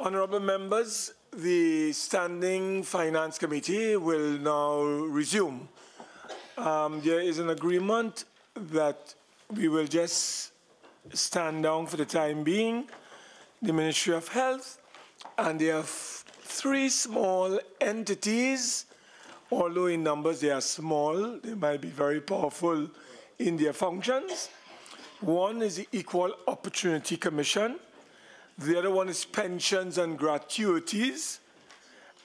Honorable members, the Standing Finance Committee will now resume. Um, there is an agreement that we will just stand down for the time being, the Ministry of Health, and there are three small entities, although in numbers they are small, they might be very powerful in their functions. One is the Equal Opportunity Commission, the other one is pensions and gratuities.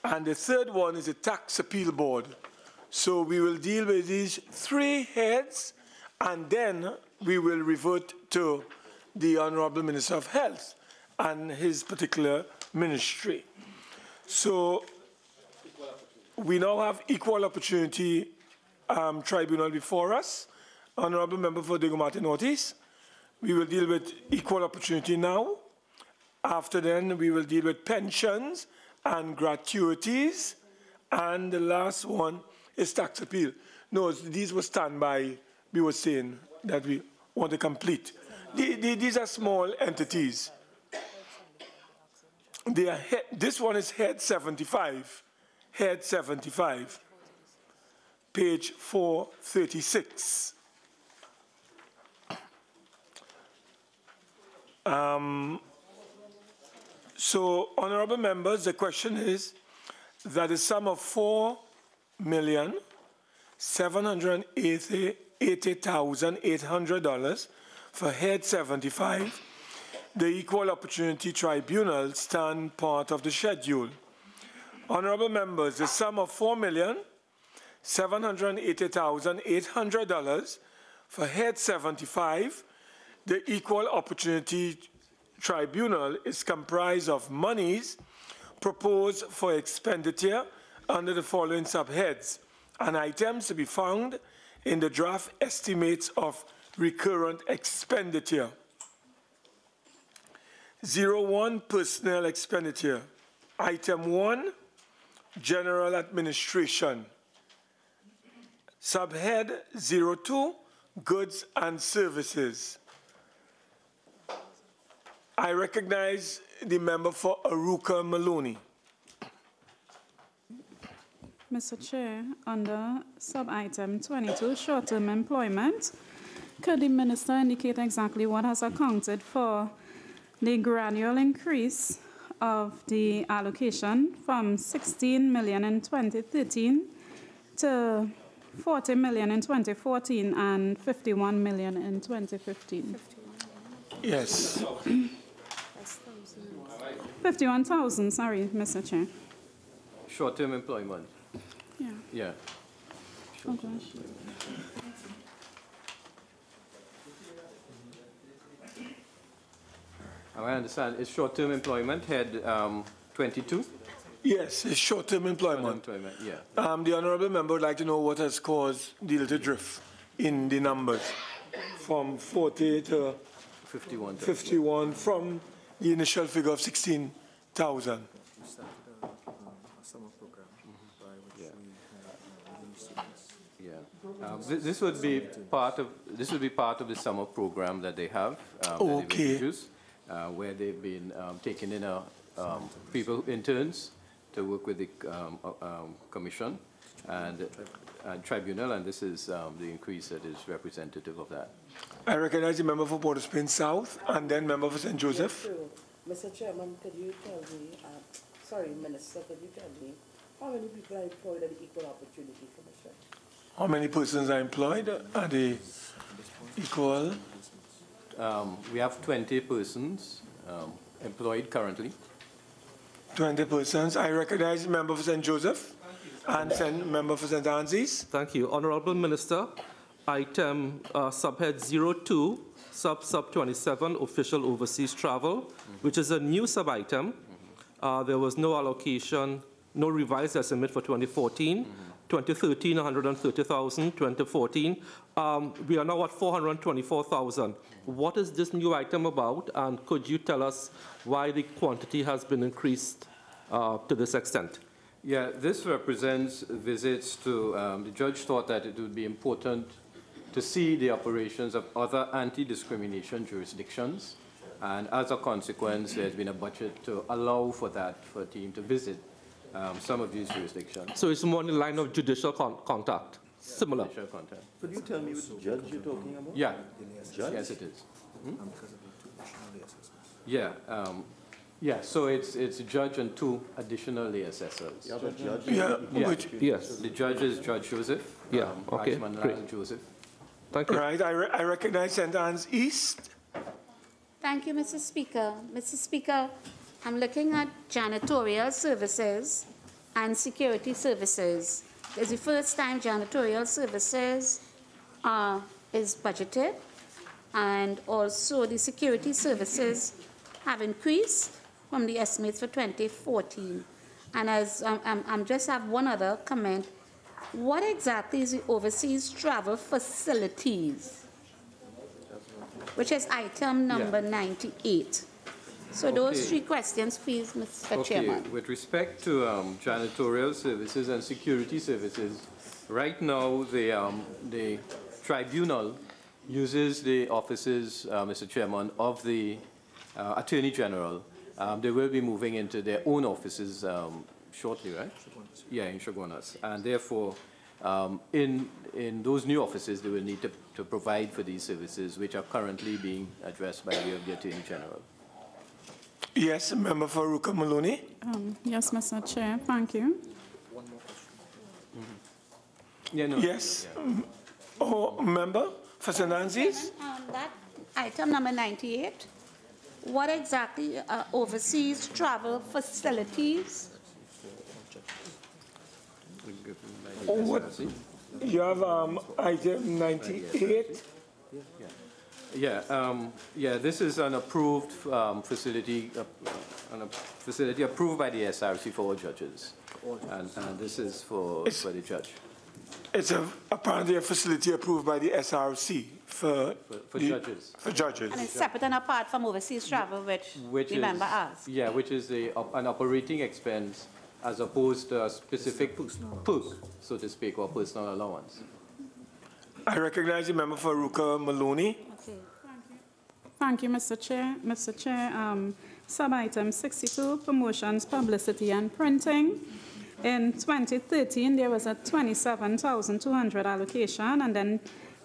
And the third one is the tax appeal board. So we will deal with these three heads and then we will revert to the Honorable Minister of Health and his particular ministry. So we now have equal opportunity um, tribunal before us. Honorable Member for Diego Martin Ortiz. We will deal with equal opportunity now. After then, we will deal with pensions and gratuities. And the last one is tax appeal. No, these were standby, we were saying that we want to complete. The, the, these are small entities. They are head, this one is head 75, head 75, page 436. Um, so, honorable members, the question is that the sum of four million seven hundred eighty thousand eight hundred dollars for head 75, the Equal Opportunity Tribunal stand part of the schedule. Honorable members, the sum of four million seven hundred eighty thousand eight hundred dollars for head 75, the Equal Opportunity tribunal is comprised of monies proposed for expenditure under the following subheads and items to be found in the draft estimates of recurrent expenditure. Zero one personnel expenditure. Item one, general administration. Subhead zero two, goods and services. I recognize the member for Arouca Maloney. Mr. Chair, under sub-item 22, short-term employment, could the minister indicate exactly what has accounted for the gradual increase of the allocation from 16 million in 2013 to 40 million in 2014 and 51 million in 2015? Yes. 51,000, sorry, Mr. Chair. Short-term employment. Yeah. Yeah. Okay. I understand. It's short-term employment, head um, 22? Yes, it's short-term employment. Employment, yeah. Um, the honourable member would like to know what has caused the little drift in the numbers from 40 to 51. 51 from the initial figure of 16,000. Yeah. Um, thi- This would be part of, this would be part of the summer program that they have. um, that they've uh, Where they've been um, taking in a, um, people, interns, to work with the um, uh, um, commission and and tribunal, and this is um, the increase that is representative of that. I recognize the member for Port of Spain South and then member for St. Joseph. True. Mr. Chairman, could you tell me, uh, sorry, Minister, could you tell me how many people are employed at the Equal Opportunity Commission? How many persons are employed at the equal? Um, We have 20 persons um, employed currently. 20 persons. I recognize the member for St. Joseph and member for St. Ann's. Thank you. Honorable Minister, item uh, subhead 02, sub sub 27, official overseas travel, which is a new sub-item. Uh, There was no allocation, no revised estimate for 2014. 2013, 130,000, 2014. Um, We are now at 424,000. What is this new item about? And could you tell us why the quantity has been increased uh, to this extent? Yeah, this represents visits to, um, the judge thought that it would be important to see the operations of other anti-discrimination jurisdictions And as a consequence, there's been a budget to allow for that, for a team to visit um, some of these jurisdictions. So it's more in the line of judicial con- contact, similar. Judicial content. Could you tell me which judge you're talking about? Yeah, Judge? yes, it is. Hmm? Yeah, um, yeah, so it's, it's a judge and two additional assessors. You have a judge? Yeah, Yeah. which, Yes, The judge is Judge Joseph. Yeah, um, okay, Rajman great. Lal Joseph. thank you. right, I, re- I recognize St. Ann's East. Thank you, Mr. Speaker. Mr. Speaker, I'm looking at janitorial services and security services. It's the first time janitorial services uh, is budgeted, and also the security services have increased from the estimates for 2014. And as um, I'm, I'm just have one other comment, what exactly is the overseas travel facilities? which is item number 98. So those Okay. three questions, please, Mr. Okay, Chairman. with respect to um, janitorial services and security services, right now, the, um, the tribunal uses the offices, uh, Mr. Chairman, of the uh, Attorney General. Um, They will be moving into their own offices um, shortly, right? Yeah, in Chaguanas. And therefore, um, in, in those new offices, they will need to, to provide for these services, which are currently being addressed by way of the Attorney General. Yes, Member Faruqa Maloney. Um, Yes, Mr. Chair, thank you. Yeah, no. Yes. Oh, Member for St. Ann's East. On that item number 98, what exactly are overseas travel facilities? Oh, what? You have um, item 98. Yeah, um, yeah, this is an approved, um, facility, uh, an, a facility approved by the SRC for all judges. And, and this is for, It's- for the judge, It's a, apparently a facility approved by the SRC for. for, for the- judges. For judges. And it's separate and apart from overseas travel, which Which the is. member asked. Yeah, which is a, an operating expense as opposed to a specific perk, so to speak, or personal allowance. I recognize the member for Ruka Maloney. Okay. Thank you. Thank you, Mr. Chair. Mr. Chair, um, sub-item 62, promotions, publicity, and printing. In 2013, there was a 27,200 allocation, and then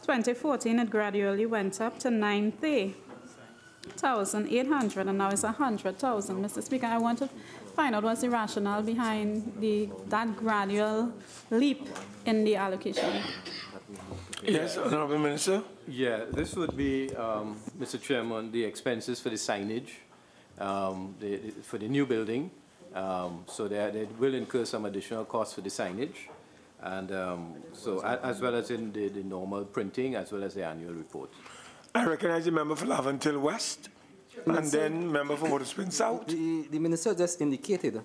2014, it gradually went up to 90,800, and now it's 100,000. Mr. Speaker, I want to find out what's the rationale behind the, that gradual leap in the allocation. Yes, Honorable Minister. Yeah, this would be, um, Mr. Chairman, the expenses for the signage, um, the, the- for the new building. Um, so there, they will incur some additional costs for the signage. And, um, so, as well as in the, the normal printing, as well as the annual report. I recognize the member for Laventille West. And then member for Port of Spain South. The, the minister just indicated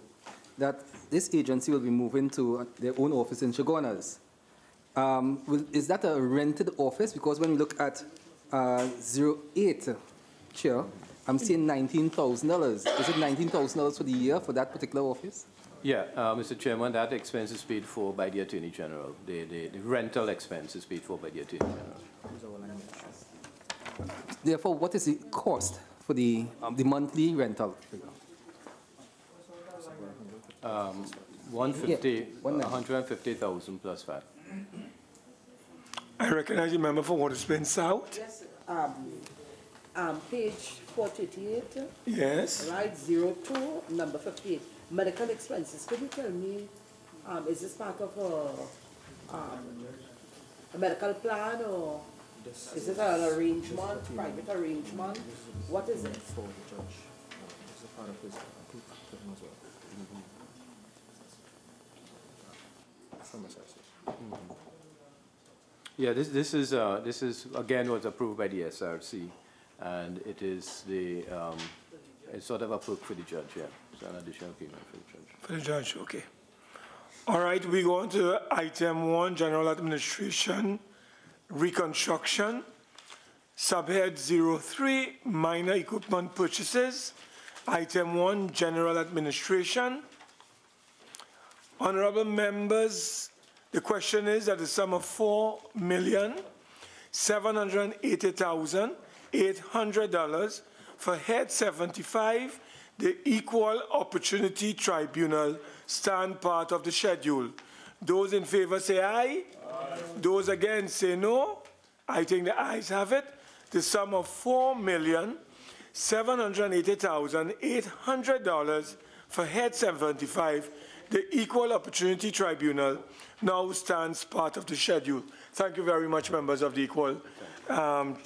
that this agency will be moving to their own office in Chaguanas. Um, will, is that a rented office? Because when we look at uh, 08, Chair, I'm seeing $19,000. Is it $19,000 for the year for that particular office? Yeah, uh, Mr. Chairman, that expense is paid for by the Attorney General. The, the, the rental expense is paid for by the Attorney General. Therefore, what is the cost for the, um, the monthly rental? Um, 150, one ninety. 150,000 plus VAT. I recognize the member for Port of Spain South. Yes, um, um, page four thirty-eight, Yes. right, zero two, number fifty-eight, medical expenses. Could you tell me, um, is this part of a, um, a medical plan or is it an arrangement, private arrangement? What is it? for the judge. Is a part of his as well. SRC. Yeah, this, this is, uh, this is, again, was approved by the SRC, and it is the, um, it's sort of a perk for the judge, yeah. It's an additional payment for the judge. For the judge, okay. All right, we go on to item one, general administration, reconstruction. Subhead 03, minor equipment purchases. Item one, general administration. Honorable members, the question is that the sum of four million, seven hundred and eighty thousand, eight hundred dollars For Head 75, the Equal Opportunity Tribunal stand part of the schedule. Those in favor say aye. Those against say no. I think the ayes have it. The sum of four million seven hundred eighty thousand eight hundred dollars for Head 75, the Equal Opportunity Tribunal, now stands part of the schedule. Thank you very much, members of the Equal um,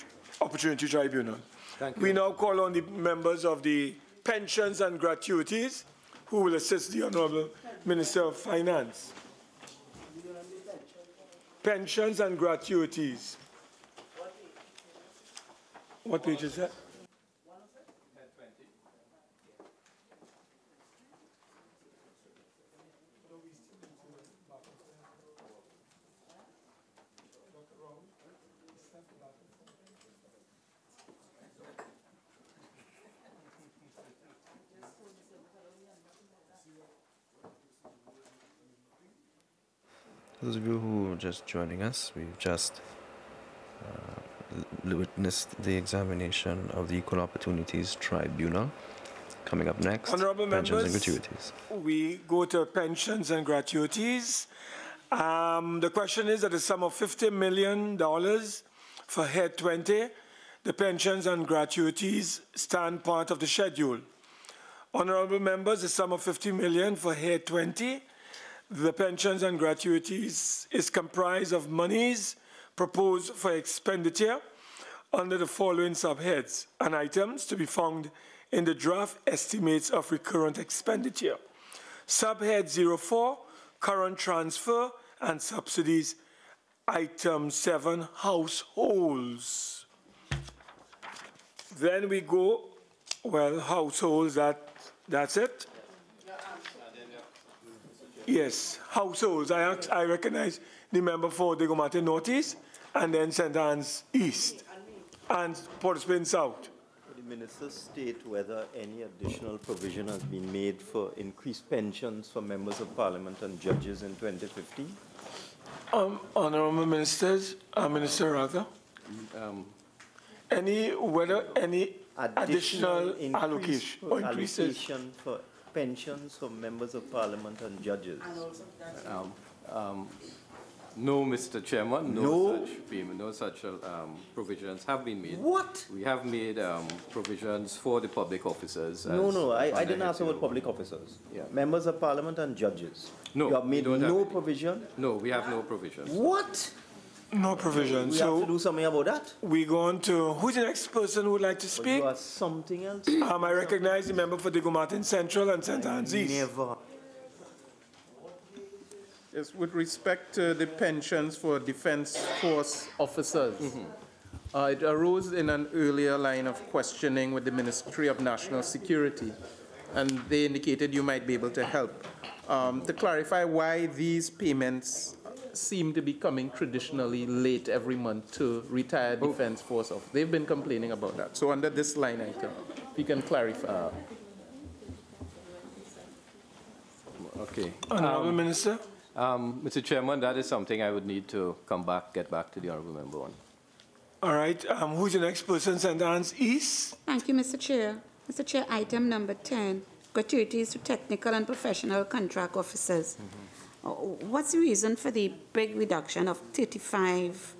Opportunity Tribunal. Thank We now call on the members of the pensions and gratuities who will assist the Honorable Minister of Finance. Pensions and gratuities. What page is that? Those of you who are just joining us, we've just uh, witnessed the examination of the Equal Opportunities Tribunal. Coming up next, Honorable pensions and gratuities. we go to pensions and gratuities. Um, the question is that a sum of $50 million for Head 20, the pensions and gratuities stand part of the schedule. Honorable members, a sum of 50 million for Head 20, the pensions and gratuities is comprised of monies proposed for expenditure under the following subheads and items to be found in the draft estimates of recurrent expenditure. Subhead 04, current transfer and subsidies. Item 7, households. Then we go, well, households, that, that's it? Yes, households. I, act- I recognize the member for Diego Martin Northeast and then St. Ann's East and Port of Spain South. Could the minister state whether any additional provision has been made for increased pensions for members of parliament and judges in 2015? Um, Honorable Ministers, uh, Minister Rather, Um, any, whether any additional increase allocation for or increases? allocation for pensions for members of parliament and judges? um, um, No, Mr. Chairman, no No? such payment, no such um, provisions have been made. What? We have made um, provisions for the public officers. No, as no, I, I didn't ask Head about public officers. Yeah. Members of parliament and judges. No, You have made don't have no provision? No, we have no provisions. What? No provision. We have to So do something about that? we go on to, who's the next person who would like to But speak? you something else? Um, I recognize the member for Diego Martin Central and St. Ann's East. Never. Yes, with respect to the pensions for Defense Force officers, uh, it arose in an earlier line of questioning with the Ministry of National Security, and they indicated you might be able to help. Um, to clarify why these payments seem to be coming traditionally late every month to retired Defense Force officers. They've been complaining about that. So under this line item, if you can clarify. Okay. Honorable Minister? Um, Mr. Chairman, that is something I would need to come back, get back to the honorable member on. All right, um, who's the next person? St. Ann's East? Thank you, Mr. Chair. Mr. Chair, item number 10, gratuities to technical and professional contract officers. Uh, What's the reason for the big reduction of 35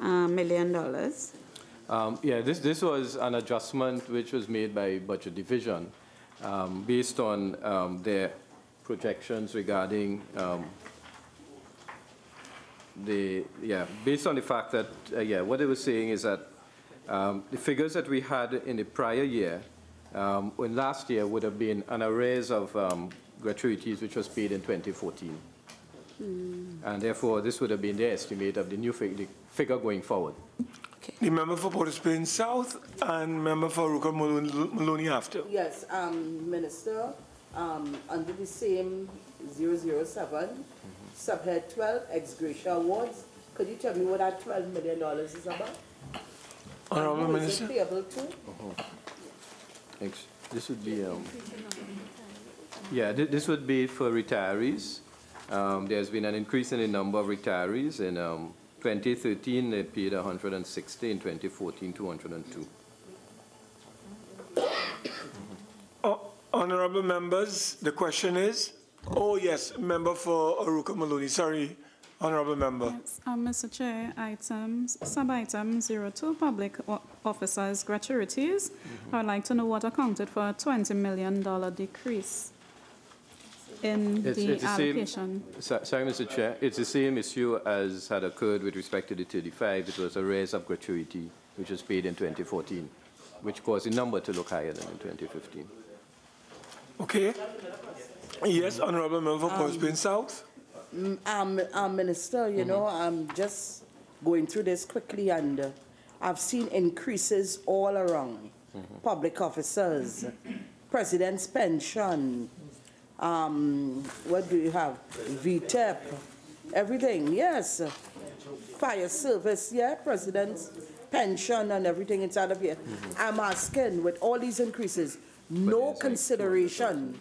uh, million dollars? Um, Yeah, this, this was an adjustment which was made by Budget Division um, based on um, their projections regarding um, the, yeah, based on the fact that, uh, yeah, what they were saying is that um, the figures that we had in the prior year, um, when last year would have been an arrays of um, gratuities which was paid in 2014. And therefore, this would have been the estimate of the new fig- the figure going forward. The member for Port of Spain South and member for Ruka Maloney Maloney after. Yes, um, Minister, um, under the same 007, subhead 12, ex gratia awards, could you tell me what that $12 million is about? Honorable Who is it Minister? payable to? Thanks. This would be, um, yeah, thi- this would be for retirees. Um, There's been an increase in the number of retirees. In um, 2013, they paid 160, in 2014, 202. Honorable members, the question is, oh yes, member for Arouca Maloney, sorry, honorable member. Yes, um, Mr. Chair, items, sub-item 02, public officers gratuities. I would like to know what accounted for a $20 million decrease in It's- the it's the same- allocation. So- Sorry, Mr. Chair, it's the same issue as had occurred with respect to the 35. It was a raise of gratuity, which was paid in 2014, which caused the number to look higher than in 2015. Okay? Yes, honorable member for Point Plain South. Um, um, Minister, you know, Mm-hmm. I'm just going through this quickly and uh, I've seen increases all around. Mm-hmm. Public officers, president's pension, um, what do you have? VTEP, everything, yes. Fire service, yeah, president's pension and everything inside of here. Mm-hmm. I'm asking, with all these increases, no consideration.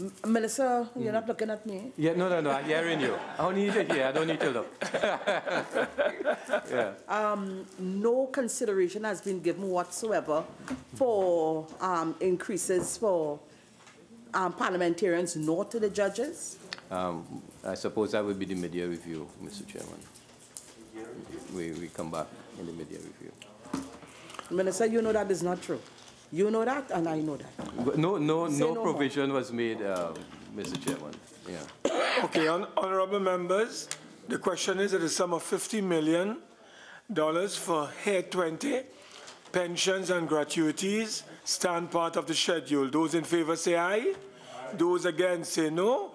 M- Minister, you're not looking at me? Yeah, no, no, no, I'm hearing you. I don't need to hear, I don't need to look. Yeah. no consideration has been given whatsoever for um, increases for um, parliamentarians, nor to the judges. Um, I suppose that would be the media review, Mr. Chairman. We, we come back in the media review. Minister, you know that is not true. You know that, and I know that. But No, no, Say no no more. provision was made, um, Mr. Chairman. Yeah. Okay, hon- honorable members, the question is that a sum of $50 million for Head 20, pensions and gratuities, stand part of the schedule. Those in favor say aye. Those against say no.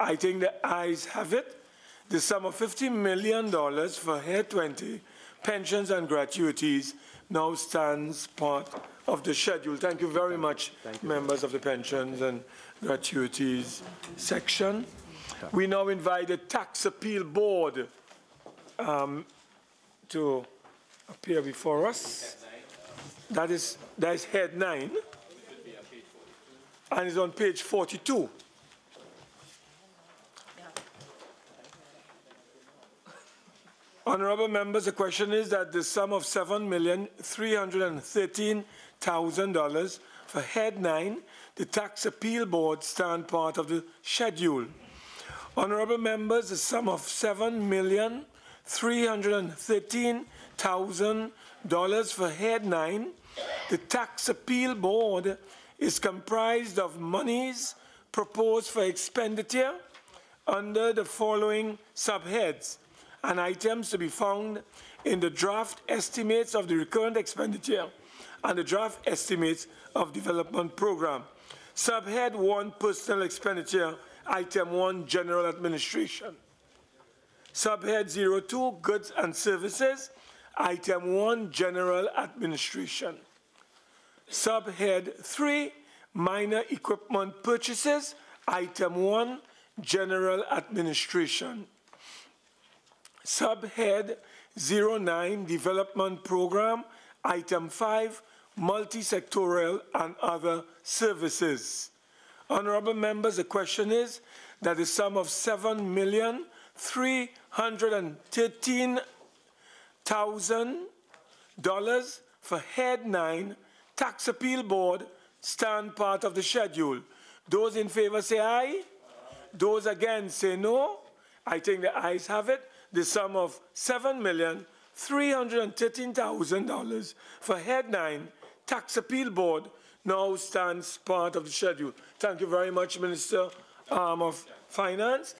I think the ayes have it. The sum of $50 million for Head 20, pensions and gratuities, now stands part of the schedule. Thank you very much, members of the pensions and gratuities section. We now invite the Tax Appeal Board um, to appear before us. That is, that is head nine. And it's on page 42. Honorable members, the question is that the sum of $7,313,000 for Head 9, the Tax Appeal Board, stand part of the schedule. Honorable members, the sum of $7,313,000 for Head 9, the Tax Appeal Board is comprised of monies proposed for expenditure under the following subheads and items to be found in the draft estimates of the recurrent expenditure and the draft estimates of development program. Subhead 1, personal expenditure, item 1, general administration. Subhead 02, goods and services, item 1, general administration. Subhead 3, minor equipment purchases, item 1, general administration. Subhead 09, Development Program, Item 5, Multi-sectoral and Other Services. Honorable members, the question is that the sum of seven million three hundred and thirteen thousand dollars for Head 9 Tax Appeal Board stand part of the schedule. Those in favor say aye. Those against say no. I think the ayes have it. The sum of seven million three hundred and thirteen thousand dollars for Head 9 Tax Appeal Board now stands part of the schedule. Thank you very much, Minister um, of Finance.